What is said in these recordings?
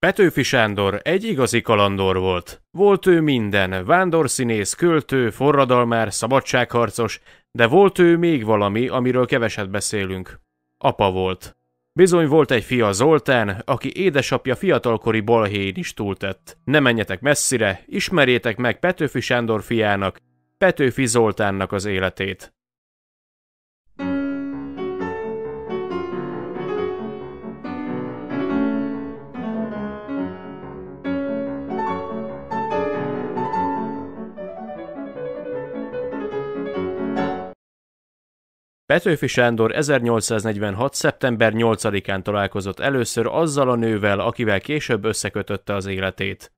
Petőfi Sándor egy igazi kalandor volt. Volt ő minden, vándorszínész, költő, forradalmár, szabadságharcos, de volt ő még valami, amiről keveset beszélünk. Apa volt. Bizony volt egy fia Zoltán, aki édesapja fiatalkori balhén is túltett. Ne menjetek messzire, ismerjétek meg Petőfi Sándor fiának, Petőfi Zoltánnak az életét. Petőfi Sándor 1846. szeptember 8-án találkozott először azzal a nővel, akivel később összekötötte az életét.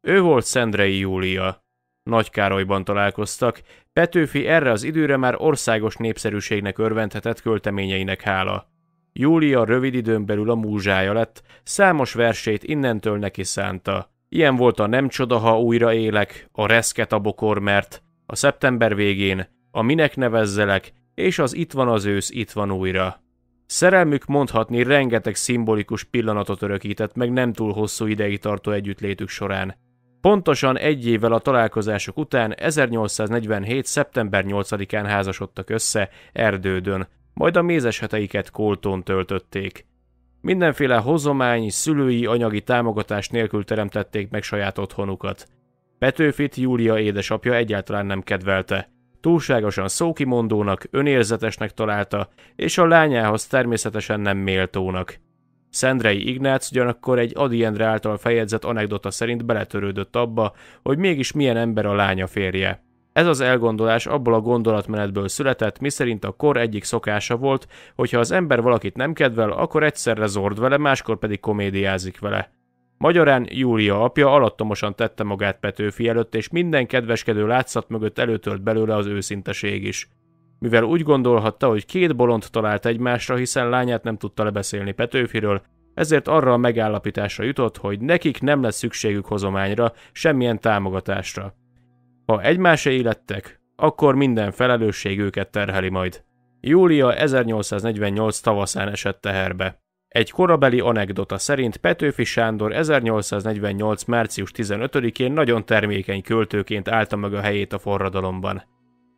Ő volt Szendrei Júlia. Nagy Károlyban találkoztak, Petőfi erre az időre már országos népszerűségnek örvendhetett költeményeinek hála. Júlia rövid időn belül a múzsája lett, számos versét innentől neki szánta. Ilyen volt a Nem csoda, ha újra élek, a Reszket a bokor, mert a szeptember végén, a Minek nevezzelek, és az Itt van az ősz, itt van újra. Szerelmük mondhatni rengeteg szimbolikus pillanatot örökített meg nem túl hosszú ideig tartó együttlétük során. Pontosan egy évvel a találkozások után 1847. szeptember 8-án házasodtak össze Erdődön, majd a mézes heteiket Koltón töltötték. Mindenféle hozomány, szülői, anyagi támogatás nélkül teremtették meg saját otthonukat. Petőfit Júlia édesapja egyáltalán nem kedvelte – túlságosan szókimondónak, önérzetesnek találta, és a lányához természetesen nem méltónak. Szendrei Ignác ugyanakkor egy Adi Endre által feljegyzett anekdota szerint beletörődött abba, hogy mégis milyen ember a lánya férje. Ez az elgondolás abból a gondolatmenetből született, miszerint a kor egyik szokása volt, hogy ha az ember valakit nem kedvel, akkor egyszerre zord vele, máskor pedig komédiázik vele. Magyarán Júlia apja alattomosan tette magát Petőfi előtt, és minden kedveskedő látszat mögött előtölt belőle az őszinteség is. Mivel úgy gondolhatta, hogy két bolond talált egymásra, hiszen lányát nem tudta lebeszélni Petőfiről, ezért arra a megállapításra jutott, hogy nekik nem lesz szükségük hozományra, semmilyen támogatásra. Ha egymásé élettek, akkor minden felelősség őket terheli majd. Júlia 1848 tavaszán esett teherbe. Egy korabeli anekdota szerint Petőfi Sándor 1848. március 15-én nagyon termékeny költőként állta meg a helyét a forradalomban.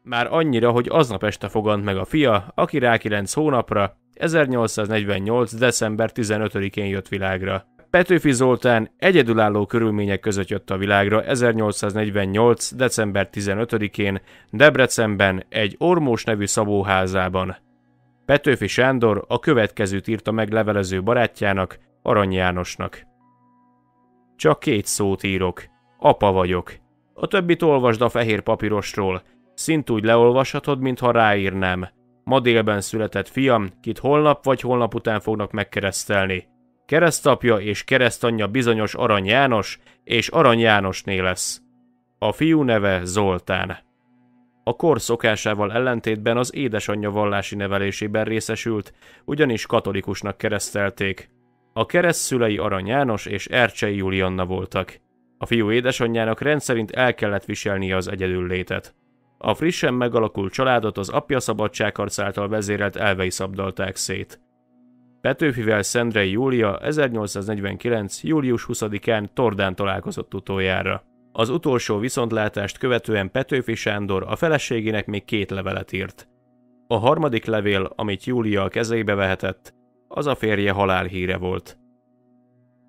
Már annyira, hogy aznap este fogant meg a fia, aki rá 9 hónapra, 1848. december 15-én jött világra. Petőfi Zoltán egyedülálló körülmények között jött a világra 1848. december 15-én Debrecenben egy Ormós nevű szabóházában. Petőfi Sándor a következőt írta meg levelező barátjának, Arany Jánosnak. Csak két szót írok. Apa vagyok. A többit olvasd a fehér papírosról. Szintúgy leolvashatod, mintha ráírnám. Ma délben született fiam, kit holnap vagy holnap után fognak megkeresztelni. Keresztapja és keresztanyja bizonyos Arany János, és Arany Jánosné lesz. A fiú neve Zoltán a kor szokásával ellentétben az édesanyja vallási nevelésében részesült, ugyanis katolikusnak keresztelték. A keresztszülei Arany János és Ercsei Julianna voltak. A fiú édesanyjának rendszerint el kellett viselnie az létet. A frissen megalakult családot az apja szabadságharc által vezérelt elvei szabdalták szét. Petőfivel Szendrei Júlia 1849. július 20-án Tordán találkozott utoljára. Az utolsó viszontlátást követően Petőfi Sándor a feleségének még két levelet írt. A harmadik levél, amit Júlia a kezébe vehetett, az a férje halálhíre volt.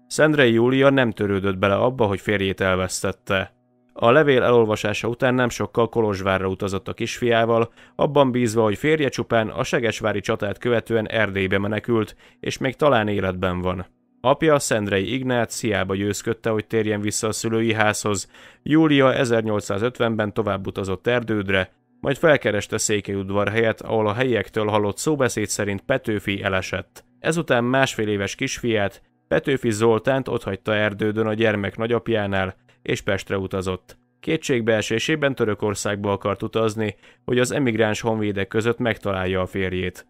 Szendrei Júlia nem törődött bele abba, hogy férjét elvesztette. A levél elolvasása után nem sokkal Kolozsvárra utazott a kisfiával, abban bízva, hogy férje csupán a Segesvári csatát követően Erdélybe menekült, és még talán életben van. Apja, Szendrei Ignác hiába győzködte, hogy térjen vissza a szülői házhoz. Júlia 1850-ben tovább utazott Erdődre, majd felkereste Székelyudvar helyet, ahol a helyiektől hallott szóbeszéd szerint Petőfi elesett. Ezután másfél éves kisfiát, Petőfi Zoltánt otthagyta Erdődön a gyermek nagyapjánál, és Pestre utazott. Kétségbeesésében Törökországba akart utazni, hogy az emigráns honvédek között megtalálja a férjét.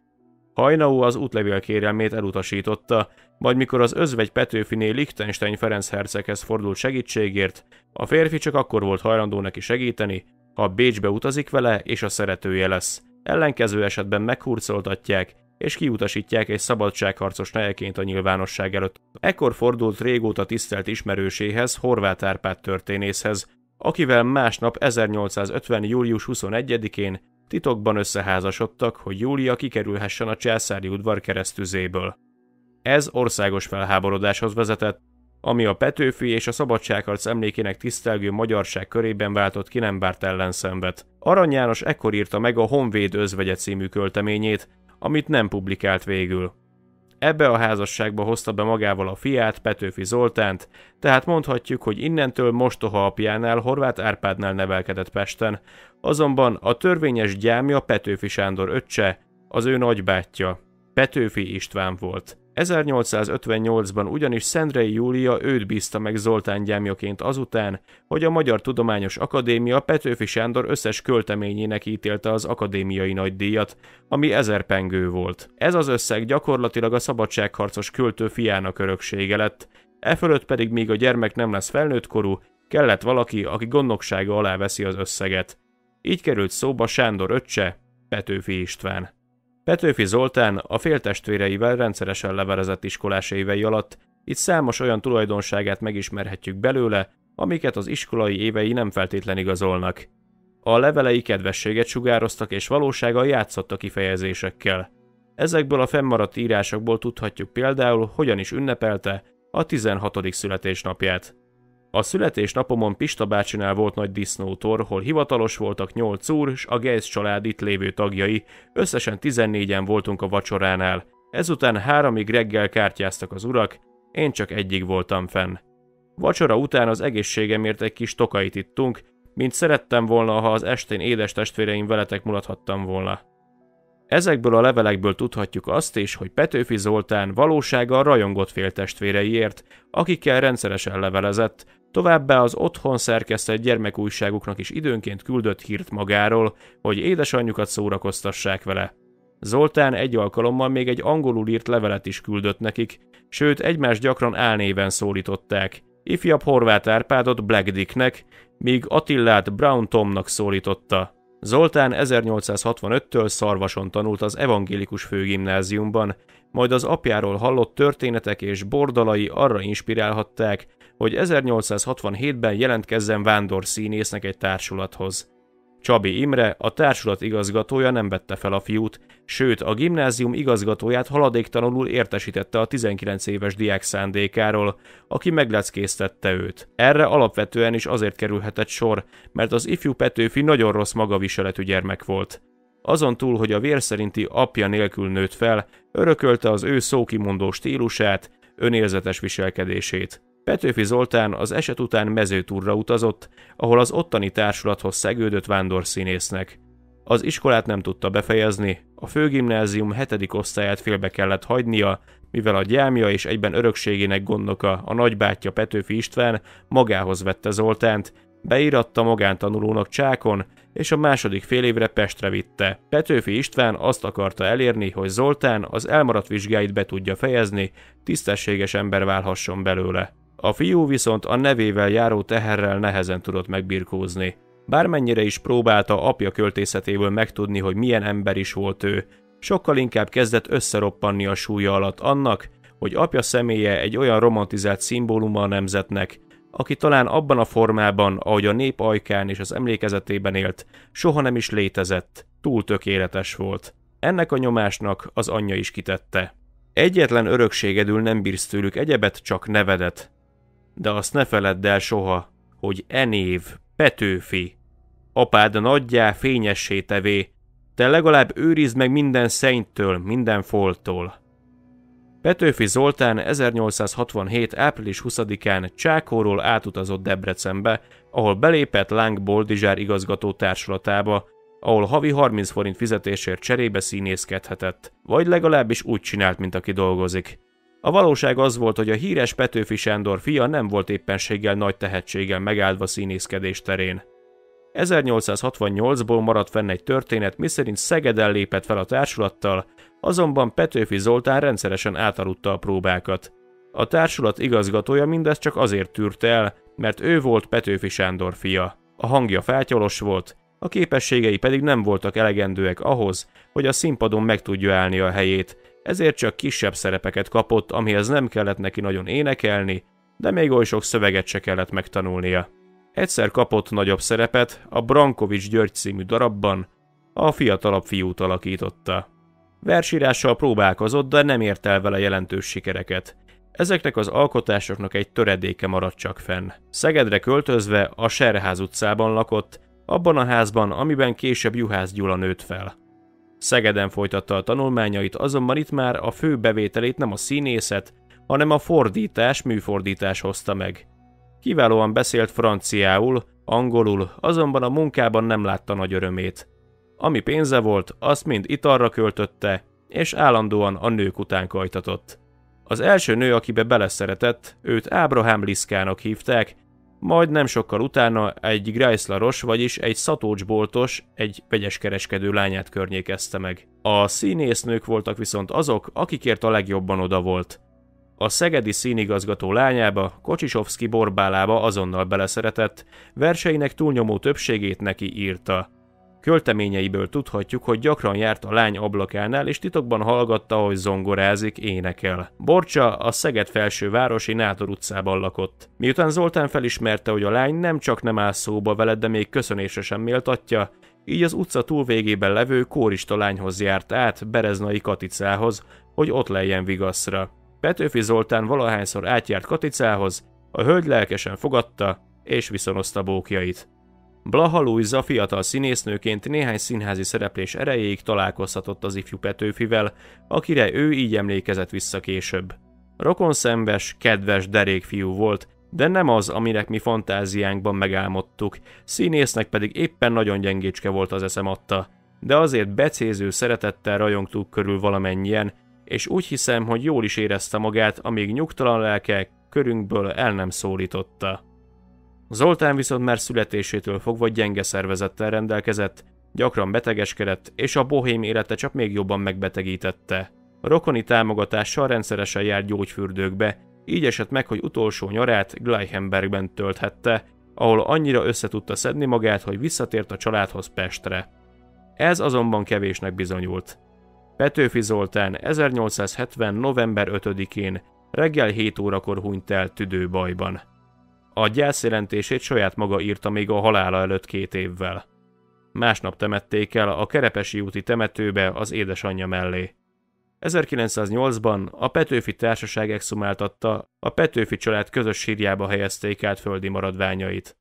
Hajnau az útlevél kérelmét elutasította, majd mikor az özvegy Petőfiné Liechtenstein Ferenc herceghez fordult segítségért, a férfi csak akkor volt hajlandó neki segíteni, ha Bécsbe utazik vele és a szeretője lesz. Ellenkező esetben meghurcoltatják, és kiutasítják egy szabadságharcos nejeként a nyilvánosság előtt. Ekkor fordult régóta tisztelt ismerőséhez, Horváth Árpád történészhez, akivel másnap 1850. július 21-én titokban összeházasodtak, hogy Júlia kikerülhessen a császári udvar keresztüzéből. Ez országos felháborodáshoz vezetett, ami a Petőfi és a szabadságharc emlékének tisztelgő magyarság körében váltott ki nem bárt ellenszembet. Arany János ekkor írta meg a Honvéd özvegye című költeményét, amit nem publikált végül. Ebbe a házasságba hozta be magával a fiát, Petőfi Zoltánt, tehát mondhatjuk, hogy innentől mostoha apjánál, Horváth Árpádnál nevelkedett Pesten, azonban a törvényes gyámja Petőfi Sándor öccse, az ő nagybátyja, Petőfi István volt. 1858-ban ugyanis Szendrei Júlia őt bízta meg Zoltán gyámjaként azután, hogy a Magyar Tudományos Akadémia Petőfi Sándor összes költeményének ítélte az akadémiai nagydíjat, ami ezer pengő volt. Ez az összeg gyakorlatilag a szabadságharcos költő fiának öröksége lett, e fölött pedig míg a gyermek nem lesz felnőtt korú, kellett valaki, aki gondnoksága alá veszi az összeget. Így került szóba Sándor öccse, Petőfi István. Petőfi Zoltán a féltestvéreivel rendszeresen leverezett iskolás évei alatt, itt számos olyan tulajdonságát megismerhetjük belőle, amiket az iskolai évei nem feltétlen igazolnak. A levelei kedvességet sugároztak és valósággal játszottak kifejezésekkel. Ezekből a fennmaradt írásokból tudhatjuk például, hogyan is ünnepelte a 16. születésnapját. A születésnapomon Pista bácsinál volt nagy disznótor, hol hivatalos voltak nyolc úr, s a Geisz család itt lévő tagjai, összesen 14-en voltunk a vacsoránál. Ezután háromig reggel kártyáztak az urak, én csak egyig voltam fenn. Vacsora után az egészségemért egy kis tokait ittunk, mint szerettem volna, ha az estén édes testvéreim veletek mulathattam volna. Ezekből a levelekből tudhatjuk azt is, hogy Petőfi Zoltán valósága rajongott féltestvéreiért, akikkel rendszeresen levelezett, Továbbá az otthon szerkesztett gyermekújságuknak is időnként küldött hírt magáról, hogy édesanyjukat szórakoztassák vele. Zoltán egy alkalommal még egy angolul írt levelet is küldött nekik, sőt egymást gyakran álnéven szólították. Ifjabb Horváth Árpádot Black Dicknek, míg Attillát Brown Tomnak szólította. Zoltán 1865-től Szarvason tanult az evangélikus főgimnáziumban, majd az apjáról hallott történetek és bordalai arra inspirálhatták, hogy 1867-ben jelentkezzen vándor színésznek egy társulathoz. Csabi Imre, a társulat igazgatója nem vette fel a fiút, sőt a gimnázium igazgatóját haladéktalanul értesítette a 19 éves diák szándékáról, aki megleckésztette őt. Erre alapvetően is azért kerülhetett sor, mert az ifjú Petőfi nagyon rossz magaviseletű gyermek volt. Azon túl, hogy a vér szerinti apja nélkül nőtt fel, örökölte az ő szókimondó stílusát, önérzetes viselkedését. Petőfi Zoltán az eset után mezőtúrra utazott, ahol az ottani társulathoz szegődött vándorszínésznek. Az iskolát nem tudta befejezni, a főgimnázium hetedik osztályát félbe kellett hagynia, mivel a gyámja és egyben örökségének gondoka, a nagybátyja Petőfi István magához vette Zoltánt, beíratta magántanulónak Csákon, és a második fél évre Pestre vitte. Petőfi István azt akarta elérni, hogy Zoltán az elmaradt vizsgáit be tudja fejezni, tisztességes ember válhasson belőle. A fiú viszont a nevével járó teherrel nehezen tudott megbirkózni. Bármennyire is próbálta apja költészetéből megtudni, hogy milyen ember is volt ő, sokkal inkább kezdett összeroppanni a súlya alatt annak, hogy apja személye egy olyan romantizált szimbóluma a nemzetnek, aki talán abban a formában, ahogy a nép ajkán és az emlékezetében élt, soha nem is létezett, túl tökéletes volt. Ennek a nyomásnak az anyja is kitette. Egyetlen örökségedül nem bírsz tőlük egyebet, csak nevedet, de azt ne feledd el soha, hogy enév, Petőfi, apád nagyjá fényessé tevé, te legalább őrizd meg minden szentől, minden foltól. Petőfi Zoltán 1867. április 20-án Csákóról átutazott Debrecenbe, ahol belépett Láng Boldizsár igazgató társulatába, ahol havi 30 forint fizetésért cserébe színészkedhetett, vagy legalábbis úgy csinált, mint aki dolgozik. A valóság az volt, hogy a híres Petőfi Sándor fia nem volt éppenséggel nagy tehetséggel megáldva színészkedés terén. 1868-ból maradt fenn egy történet, miszerint Szegeden lépett fel a társulattal, azonban Petőfi Zoltán rendszeresen átaludta a próbákat. A társulat igazgatója mindezt csak azért tűrte el, mert ő volt Petőfi Sándor fia. A hangja fátyolos volt, a képességei pedig nem voltak elegendőek ahhoz, hogy a színpadon meg tudja állni a helyét, ezért csak kisebb szerepeket kapott, amihez nem kellett neki nagyon énekelni, de még oly sok szöveget se kellett megtanulnia. Egyszer kapott nagyobb szerepet a Brankovics György című darabban, a fiatalabb fiút alakította. Versírással próbálkozott, de nem ért el vele jelentős sikereket. Ezeknek az alkotásoknak egy töredéke maradt csak fenn. Szegedre költözve a Serház utcában lakott, abban a házban, amiben később Juhász Gyula nőtt fel. Szegeden folytatta a tanulmányait, azonban itt már a fő bevételét nem a színészet, hanem a fordítás, műfordítás hozta meg. Kiválóan beszélt franciául, angolul, azonban a munkában nem látta nagy örömét. Ami pénze volt, azt mind italra költötte, és állandóan a nők után kajtatott. Az első nő, akibe beleszeretett, őt Ábrahám Liszkának hívták, majd nem sokkal utána egy Greislaros, vagyis egy szatócsboltos, egy vegyeskereskedő lányát környékezte meg. A színésznők voltak viszont azok, akikért a legjobban oda volt. A szegedi színigazgató lányába, Kocsisovszki borbálába azonnal beleszeretett, verseinek túlnyomó többségét neki írta. Költeményeiből tudhatjuk, hogy gyakran járt a lány ablakánál, és titokban hallgatta, hogy zongorázik, énekel. Borcsa a Szeged felsővárosi Nátor utcában lakott. Miután Zoltán felismerte, hogy a lány nem csak nem áll szóba veled, de még köszönésre sem méltatja, így az utca túlvégében levő kórista lányhoz járt át, Bereznai Katicához, hogy ott lejjen vigaszra. Petőfi Zoltán valahányszor átjárt Katicához, a hölgy lelkesen fogadta, és viszonozta bókjait. Blaha Luisa fiatal színésznőként néhány színházi szereplés erejéig találkozhatott az ifjú Petőfivel, akire ő így emlékezett vissza később. Rokon szembes, kedves, derék fiú volt, de nem az, aminek mi fantáziánkban megálmodtuk, színésznek pedig éppen nagyon gyengécske volt az eszem adta, de azért becéző szeretettel rajongtuk körül valamennyien, és úgy hiszem, hogy jól is érezte magát, amíg nyugtalan lelke körünkből el nem szólította. Zoltán viszont már születésétől fogva gyenge szervezettel rendelkezett, gyakran betegeskedett, és a bohém élete csak még jobban megbetegítette. A rokoni támogatással rendszeresen járt gyógyfürdőkbe, így esett meg, hogy utolsó nyarát Gleichenbergben tölthette, ahol annyira összetudta szedni magát, hogy visszatért a családhoz Pestre. Ez azonban kevésnek bizonyult. Petőfi Zoltán 1870. november 5-én reggel 7 órakor hunyt el tüdőbajban. A gyászjelentését saját maga írta még a halála előtt két évvel. Másnap temették el a Kerepesi úti temetőbe az édesanyja mellé. 1908-ban a Petőfi Társaság exhumáltatta, a Petőfi család közös sírjába helyezték át földi maradványait.